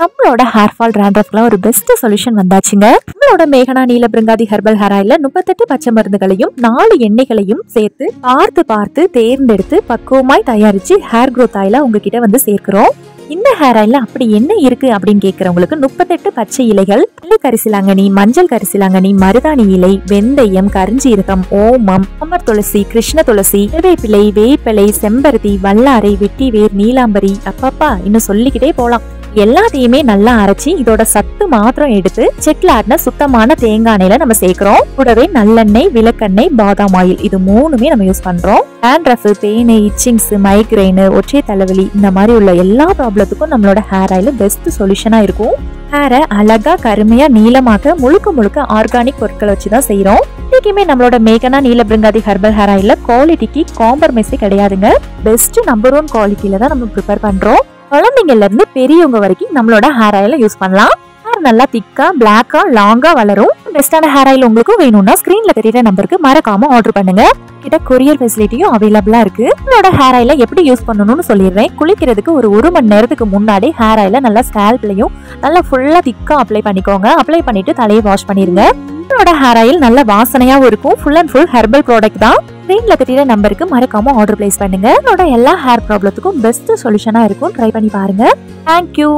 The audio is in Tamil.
நம்மளோட ஹேர் ஃபால் டேண்ட்ரஃப்லாம் ஒரு பெஸ்ட் சொல்யூஷன் வந்தாச்சுங்க. நம்மளோட மேகனா நீல பிருங்காதி ஹெர்பல் ஹேர் ஆயில முப்பத்தெட்டு பச்சை மருந்துகளையும் நாலு எண்ணெய்களையும் சேர்த்து பார்த்து பார்த்து தேர்ந்தெடுத்து பக்குவமாய் தயாரிச்சு ஹேர் க்ரோத் ஆயில உங்ககிட்ட வந்து சேர்க்கிறோம். இந்த ஹேர் ஆயில அப்படி என்ன இருக்கு அப்படின்னு கேட்கறவங்களுக்கு முப்பத்தெட்டு பச்சை இலைகள் பள்ளி கரிசிலாங்கனி மஞ்சள் கரிசிலாங்கனி மருதாணி இலை வெந்தயம் கருஞ்சீரகம் ஓமம் அமர் துளசி கிருஷ்ண துளசி வேப்பிலை வேப்பிலை செம்பருத்தி வல்லாரை வெட்டி வேர் நீலாம்பரி அப்பப்பா இன்னும் சொல்லிக்கிட்டே போலாம். எல்லாத்தையுமே நல்லா அரைச்சி இதோட சத்து மாத்திரம் எடுத்து செக்ல ஆடின சுத்தமான தேங்காய் எண்ணெயில நம்ம சேர்க்கிறோம். கூடவே நல்லெண்ணெய் விளக்கெண்ணெய் பாதாம் ஆயில் இது மூணுமே நம்ம யூஸ் பண்றோம். ஹேண்ட்ரஃப் பெயின் இச்சிங்ஸ் மைக்ரைனு ஒற்றை தலைவலி இந்த மாதிரி உள்ள எல்லா ப்ராப்ளத்துக்கும் நம்மளோட ஹேர் ஆயில் பெஸ்ட் சொல்யூஷனா இருக்கும். ஹேரை அழகா கருமையா நீளமாக முழுக்க முழுக்க ஆர்கானிக் பொருட்களை வச்சு தான் செய்யறோம் இன்னைக்குமே நம்மளோட மேகனா நீல பிருங்காதி ஹெர்பல் ஹேர் ஆயில குவாலிட்டிக்கு காம்ப்ரமைஸே கிடையாதுங்க. பெஸ்ட் நம்பர் ஒன் குவாலிட்டியில தான் நம்ம ப்ரிப்பேர் பண்றோம். குழந்தைங்கள்ல இருந்து பெரியவங்க வரைக்கும் நம்மளோட ஹேர் ஆயில யூஸ் பண்ணலாம். ஹேர் நல்லா திக்கா பிளாக்கா லாங்கா வளரும். பெஸ்டான ஹேர் ஆயில் உங்களுக்கும் வேணும்னா ஸ்கிரீன்ல தெரியற நம்பருக்கு மறக்காம ஆர்டர் பண்ணுங்க. கிட்ட கொரியர் ஃபெசிலிட்டியும் அவைலபிளா இருக்கு. உங்களோட ஹேர் ஆயில எப்படி யூஸ் பண்ணணும்னு சொல்லிடுறேன். குளிக்கிறதுக்கு ஒரு ஒரு மணி நேரத்துக்கு முன்னாடி ஹேர் ஆயில நல்லா ஸ்கேல்ப்லையும் நல்லா ஃபுல்லா திக்கா அப்ளை பண்ணிக்கோங்க. அப்ளை பண்ணிட்டு தலையை வாஷ் பண்ணிருங்க. உங்களோட ஹேர் ஆயில் நல்ல வாசனையாவும் இருக்கும். Full and full herbal product தான். ஸ்க்ரீன்ல தெரியற நம்பருக்கு மறக்காம ஆர்டர் பிளேஸ் பண்ணுங்க. உங்களோட எல்லா ஹேர் ப்ராப்ளத்துக்கும் பெஸ்ட் சொல்யூஷனா இருக்கும். ட்ரை பண்ணி பாருங்க. தேங்க்யூ